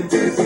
Yeah.